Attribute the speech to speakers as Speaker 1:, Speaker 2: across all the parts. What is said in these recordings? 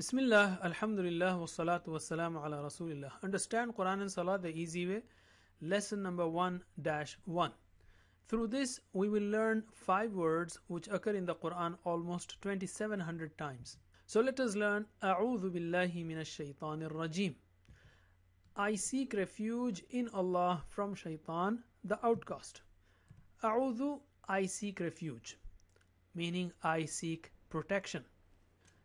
Speaker 1: Bismillah, Alhamdulillah, wassalatu wassalamu ala Rasulillah. Understand Quran and Salah the easy way. Lesson number 1 1. Through this, we will learn five words which occur in the Quran almost 2700 times. So let us learn A'udhu billahi minash shaitanir rajim. I seek refuge in Allah from shaitan, the outcast. A'udhu, I seek refuge, meaning I seek protection.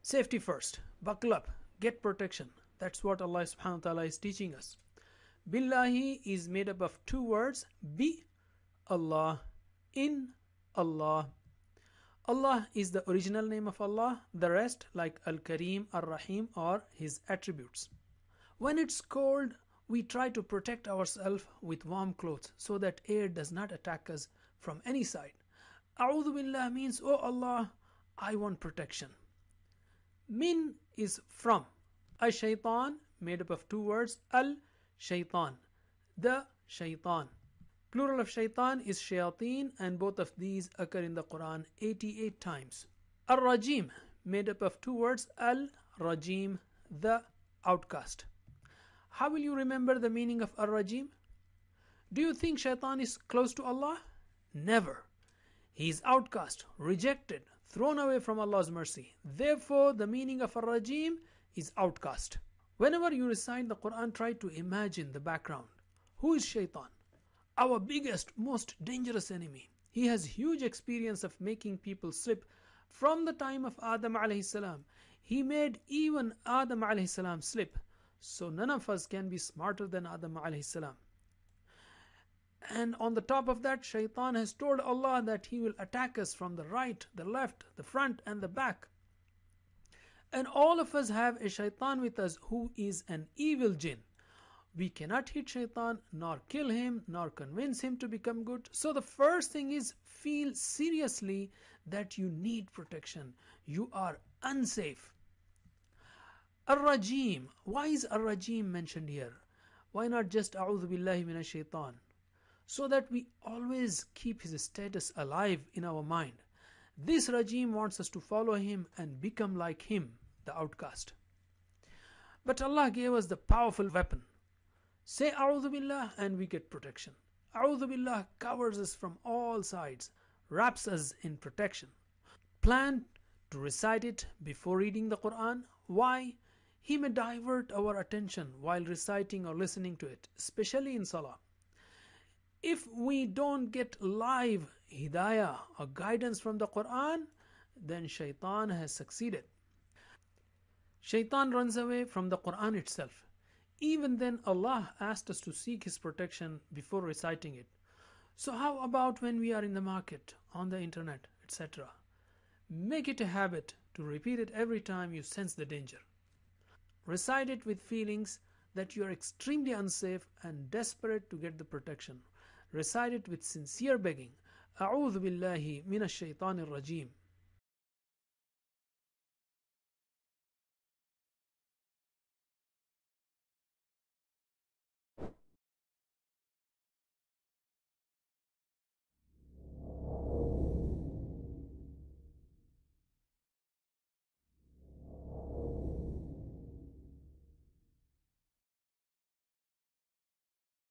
Speaker 1: Safety first. Buckle up. Get protection. That's what Allah subhanahu wa ta'ala is teaching us. Billahi is made up of two words. Bi Allah. In Allah. Allah is the original name of Allah. The rest like Al-Karim, Ar-Rahim are his attributes. When it's cold, we try to protect ourselves with warm clothes so that air does not attack us from any side. A'udhu billah means, Oh Allah, I want protection. Min is from. Ash shaitan made up of two words. Al shaitan. The shaitan. Plural of shaitan is shayateen and both of these occur in the Quran 88 times. Ar rajim made up of two words. Al rajim. The outcast. How will you remember the meaning of ar rajim? Do you think shaitan is close to Allah? Never. He is outcast, rejected, thrown away from Allah's mercy. Therefore, the meaning of ar-rajim is outcast. Whenever you recite the Quran, try to imagine the background. Who is shaitan? Our biggest, most dangerous enemy. He has huge experience of making people slip from the time of Adam alayhi salam. He made even Adam alayhi salam slip. So none of us can be smarter than Adam alayhi salam. And on the top of that, Shaitan has told Allah that he will attack us from the right, the left, the front, and the back. And all of us have a Shaitan with us who is an evil jinn. We cannot hit Shaitan, nor kill him, nor convince him to become good. So the first thing is feel seriously that you need protection. You are unsafe. Ar-Rajim. Why is Ar-Rajim mentioned here? Why not just A'udhu Billahi Shaitan? So that we always keep his status alive in our mind. This rajim wants us to follow him and become like him, the outcast. But Allah gave us the powerful weapon. Say A'udhu Billah and we get protection. A'udhu Billah covers us from all sides, wraps us in protection. Plan to recite it before reading the Quran. Why? He may divert our attention while reciting or listening to it, especially in Salah. If we don't get live hidayah or guidance from the Quran, then shaitan has succeeded. Shaitan runs away from the Quran itself. Even then, Allah asked us to seek His protection before reciting it. So, how about when we are in the market, on the internet, etc.? Make it a habit to repeat it every time you sense the danger. Recite it with feelings that you are extremely unsafe and desperate to get the protection Recite it with sincere begging. أعوذ بالله من الشيطان الرجيم